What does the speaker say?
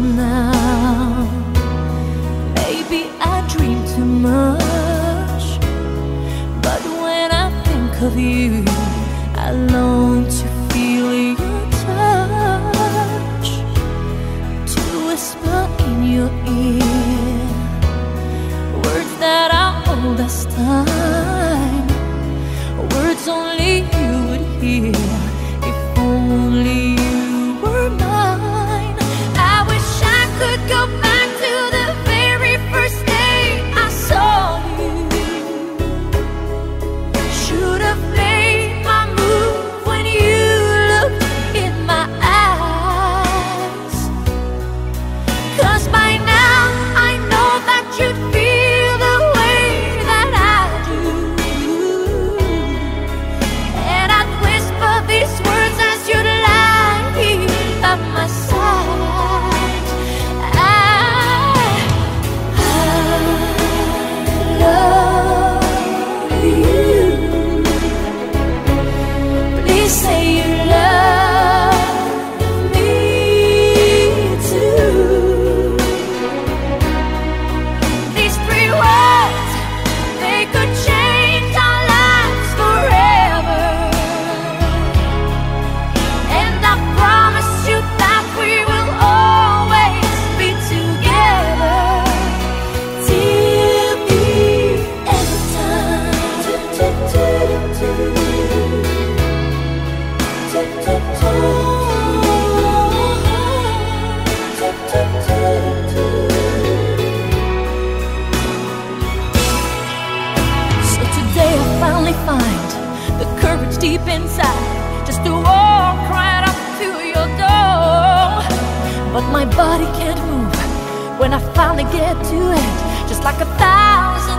now. Maybe I dream too much, but when I think of you, I long to feel your touch, to whisper in your ear words that are old as time, words only you would hear. deep inside. Just to walk right up to your door. But my body can't move when I finally get to it. Just like a thousand.